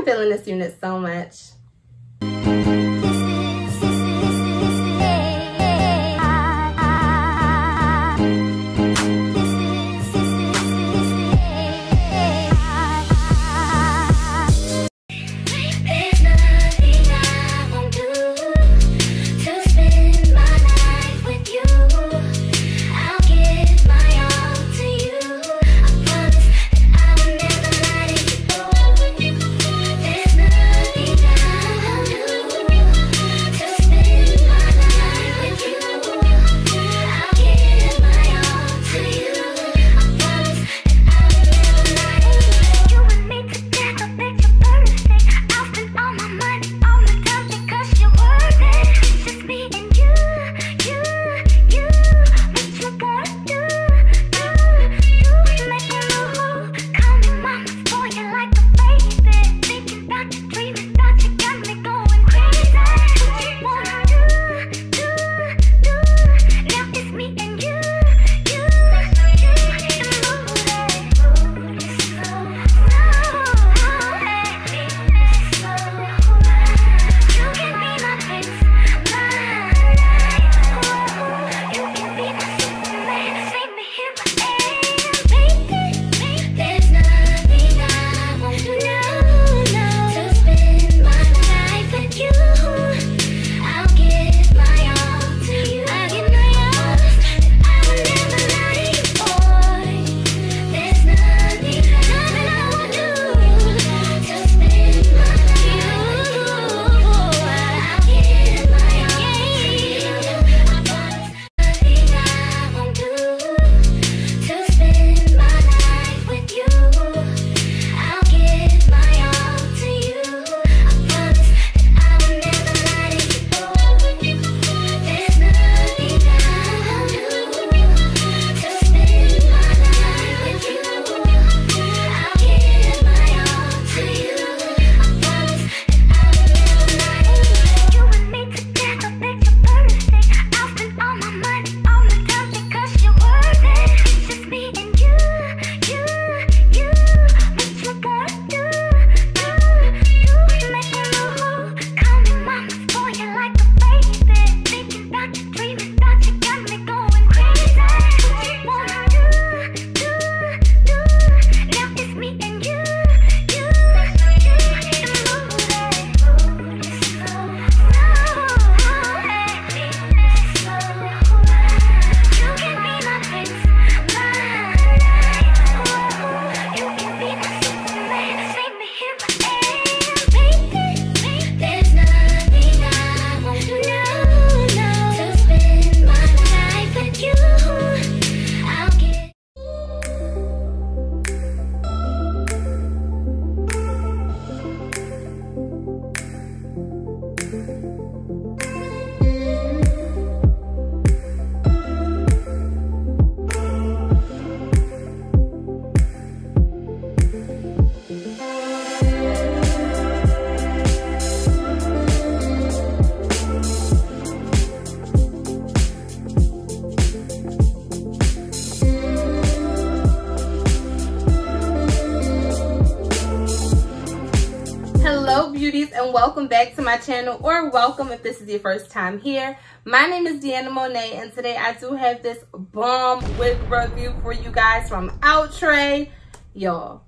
I'm feeling this unit so much. Beauties and welcome back to my channel or welcome if this is your first time here. My name is deanna monet and today i do have this bomb wig review for you guys from outre. Y'all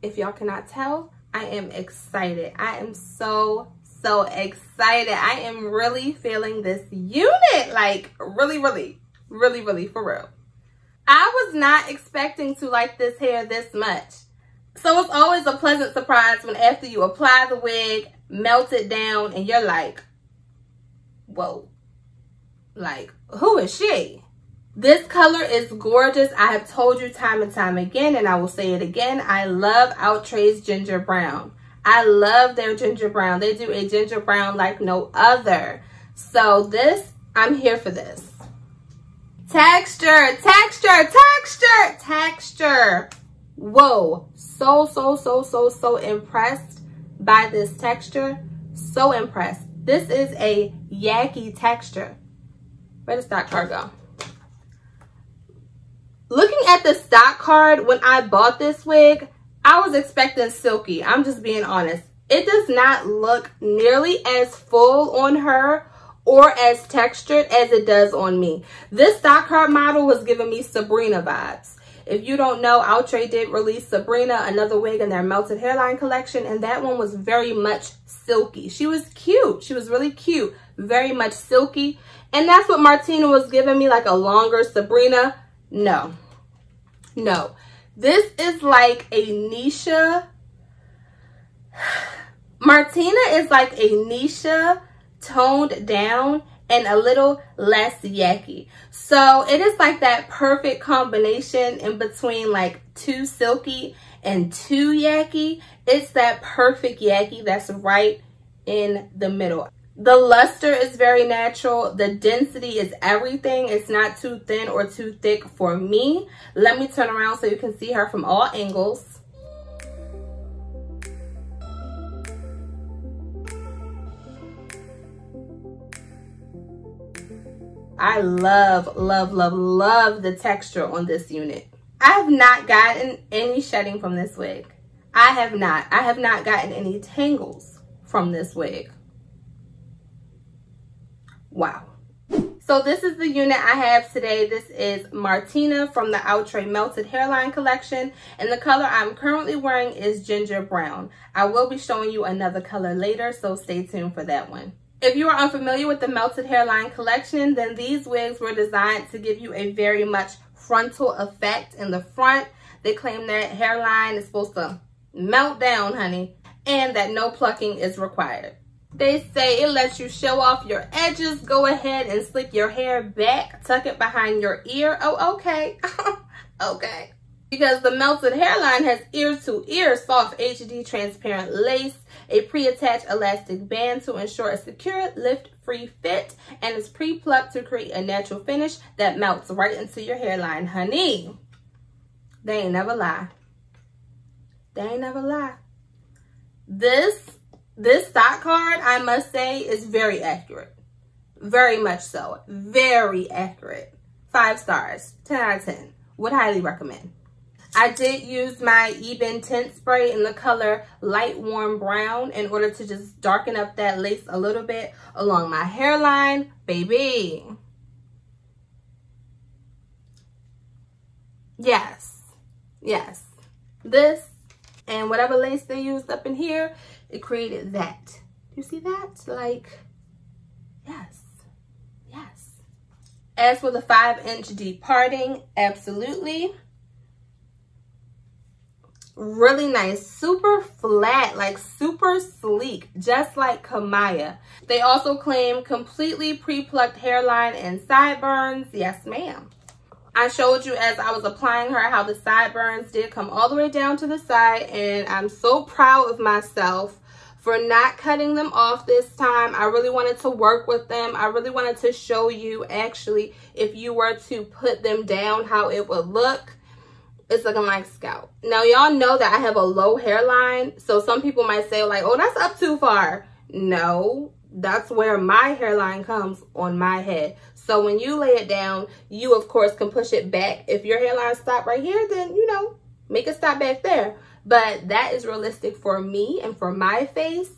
if y'all cannot tell i am excited. I am so so excited. I am really feeling this unit like really really really really for real. I was not expecting to like this hair this much so it's always a pleasant surprise when after you apply the wig, melt it down, and you're like, whoa, like, who is she? This color is gorgeous. I have told you time and time again, and I will say it again. I love Outre's Ginger Brown. I love their ginger brown. They do a ginger brown like no other. So this, I'm here for this. Texture, texture, texture, texture. Whoa, so, so, so, so, so impressed by this texture. So impressed. This is a yaki texture. Where does that card go? Looking at the stock card, when I bought this wig, I was expecting silky. I'm just being honest. it does not look nearly as full on her or as textured as it does on me. This stock card model was giving me Sabrina vibes. If you don't know, Outre did release Sabrina, another wig in their Melted Hairline collection, and that one was very much silky. She was cute. She was really cute. Very much silky. And that's what Martina was giving me, like a longer Sabrina. No. No. This is like a Neesha. Martina is like a Neesha toned down and a little less yaki. So it is like that perfect combination in between like too silky and too yaki. It's that perfect yaki that's right in the middle. The luster is very natural. The density is everything. It's not too thin or too thick for me. Let me turn around so you can see her from all angles. I love, love, love, love the texture on this unit. I have not gotten any shedding from this wig. I have not. I have not gotten any tangles from this wig. Wow. So this is the unit I have today. This is Martina from the Outre Melted Hairline Collection. And the color I'm currently wearing is Ginger Brown. I will be showing you another color later, so stay tuned for that one. If you are unfamiliar with the Melted Hairline collection, then these wigs were designed to give you a very much frontal effect in the front. They claim that hairline is supposed to melt down, honey, and that no plucking is required. They say it lets you show off your edges. Go ahead and slick your hair back, tuck it behind your ear. Oh, okay. okay because the melted hairline has ear-to-ear soft HD transparent lace, a pre-attached elastic band to ensure a secure lift-free fit, and is pre-plucked to create a natural finish that melts right into your hairline. Honey, they ain't never lie. They ain't never lie. This, this stock card, I must say, is very accurate. Very much so. Very accurate. Five stars. 10 out of 10. Would highly recommend. I did use my Ebin Tint Spray in the color Light Warm Brown in order to just darken up that lace a little bit along my hairline. Baby. Yes. Yes. This and whatever lace they used up in here, it created that. You see that? Like, yes. Yes. As for the 5 inch deep parting, absolutely really nice super flat like super sleek just like kamaya they also claim completely pre-plucked hairline and sideburns yes ma'am i showed you as i was applying her how the sideburns did come all the way down to the side and i'm so proud of myself for not cutting them off this time. I really wanted to work with them. I really wanted to show you actually if you were to put them down how it would look it's looking like scalp. Now, y'all know that I have a low hairline. So some people might say like, oh, that's up too far. No, that's where my hairline comes on my head. So when you lay it down, you of course can push it back. If your hairline stop right here, then you know, make it stop back there. But that is realistic for me and for my face.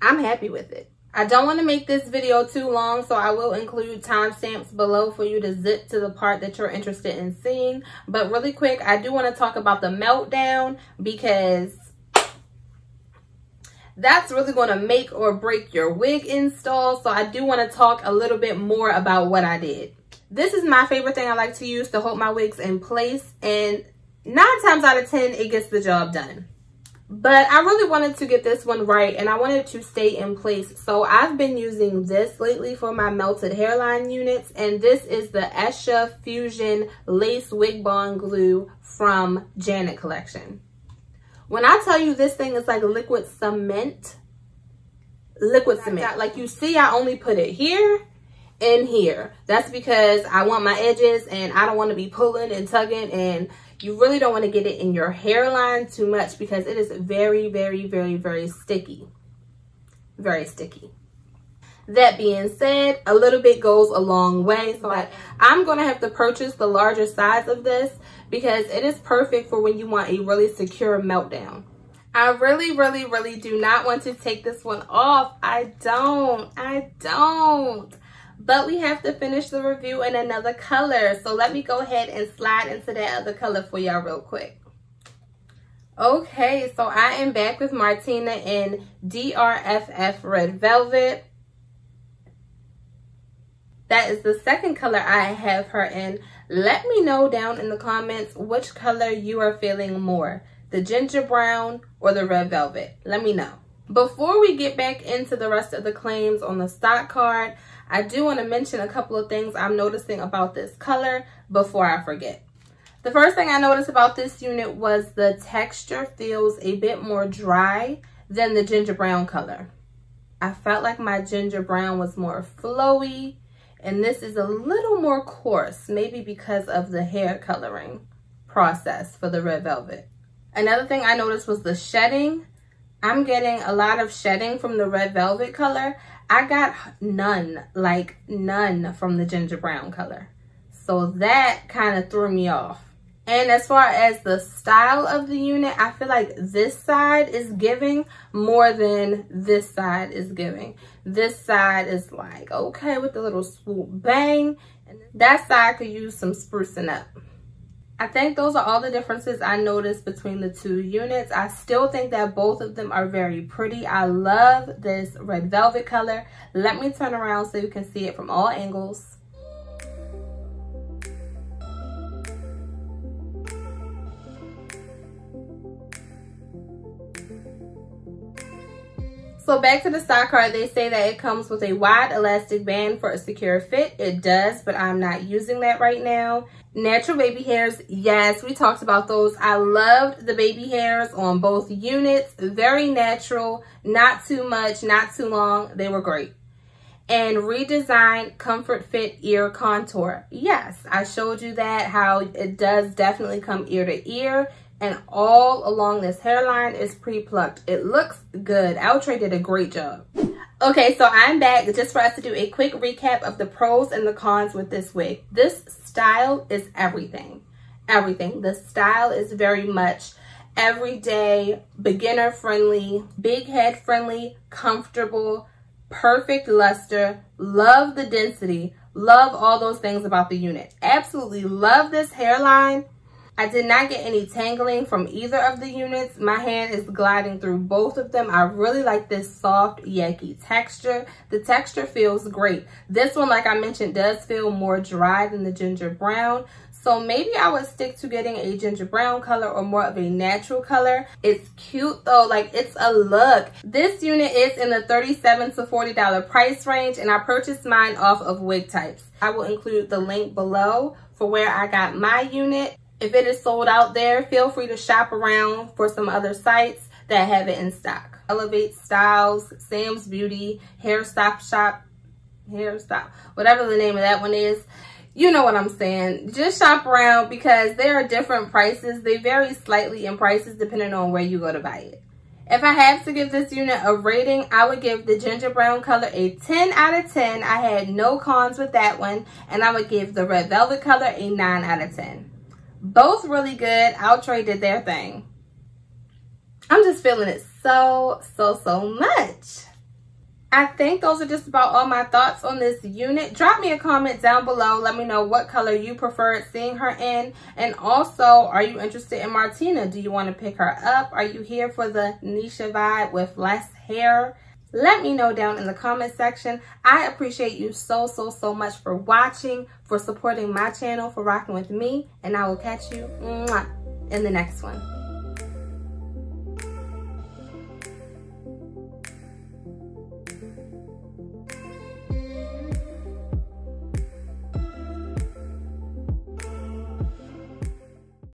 I'm happy with it. I don't want to make this video too long, so I will include timestamps below for you to zip to the part that you're interested in seeing. But really quick, I do want to talk about the meltdown because that's really going to make or break your wig install. So I do want to talk a little bit more about what I did. This is my favorite thing I like to use to hold my wigs in place. And nine times out of 10, it gets the job done. But I really wanted to get this one right and I wanted to stay in place. So I've been using this lately for my melted hairline units. And this is the Esha Fusion Lace Wig Bond Glue from Janet Collection. When I tell you this thing is like liquid cement, liquid cement. Like you see, I only put it here and here. That's because I want my edges and I don't want to be pulling and tugging and you really don't want to get it in your hairline too much because it is very, very, very, very sticky. Very sticky. That being said, a little bit goes a long way. So I, I'm going to have to purchase the larger size of this because it is perfect for when you want a really secure meltdown. I really, really, really do not want to take this one off. I don't. I don't. But we have to finish the review in another color. So let me go ahead and slide into that other color for y'all real quick. Okay, so I am back with Martina in DRFF Red Velvet. That is the second color I have her in. Let me know down in the comments which color you are feeling more the ginger brown, or the red velvet? Let me know. Before we get back into the rest of the claims on the stock card, I do want to mention a couple of things I'm noticing about this color before I forget. The first thing I noticed about this unit was the texture feels a bit more dry than the ginger brown color. I felt like my ginger brown was more flowy and this is a little more coarse, maybe because of the hair coloring process for the red velvet. Another thing I noticed was the shedding. I'm getting a lot of shedding from the red velvet color. I got none, like none from the ginger brown color. So that kind of threw me off. And as far as the style of the unit, I feel like this side is giving more than this side is giving. This side is like, okay, with the little swoop bang. And that side could use some sprucing up. I think those are all the differences I noticed between the two units. I still think that both of them are very pretty. I love this red velvet color. Let me turn around so you can see it from all angles. So back to the stock card, they say that it comes with a wide elastic band for a secure fit. It does, but I'm not using that right now. Natural baby hairs, yes, we talked about those. I loved the baby hairs on both units. Very natural, not too much, not too long. They were great. And redesigned comfort fit ear contour. Yes, I showed you that, how it does definitely come ear to ear and all along this hairline is pre-plucked. It looks good. Outre did a great job. Okay, so I'm back just for us to do a quick recap of the pros and the cons with this wig. This style is everything. Everything. The style is very much everyday, beginner friendly, big head friendly, comfortable, perfect luster, love the density, love all those things about the unit. Absolutely love this hairline I did not get any tangling from either of the units. My hand is gliding through both of them. I really like this soft Yaki texture. The texture feels great. This one, like I mentioned, does feel more dry than the ginger brown. So maybe I would stick to getting a ginger brown color or more of a natural color. It's cute though, like it's a look. This unit is in the 37 to $40 price range and I purchased mine off of Wig Types. I will include the link below for where I got my unit. If it is sold out there, feel free to shop around for some other sites that have it in stock. Elevate Styles, Sam's Beauty, Hair Stop Shop, Hair Stop, whatever the name of that one is. You know what I'm saying. Just shop around because there are different prices. They vary slightly in prices depending on where you go to buy it. If I had to give this unit a rating, I would give the ginger brown color a 10 out of 10. I had no cons with that one. And I would give the red velvet color a 9 out of 10. Both really good. Outre did their thing. I'm just feeling it so, so, so much. I think those are just about all my thoughts on this unit. Drop me a comment down below. Let me know what color you preferred seeing her in. And also, are you interested in Martina? Do you want to pick her up? Are you here for the Neesha vibe with less hair? Let me know down in the comment section. I appreciate you so, so, so much for watching, for supporting my channel, for rocking with me. And I will catch you in the next one.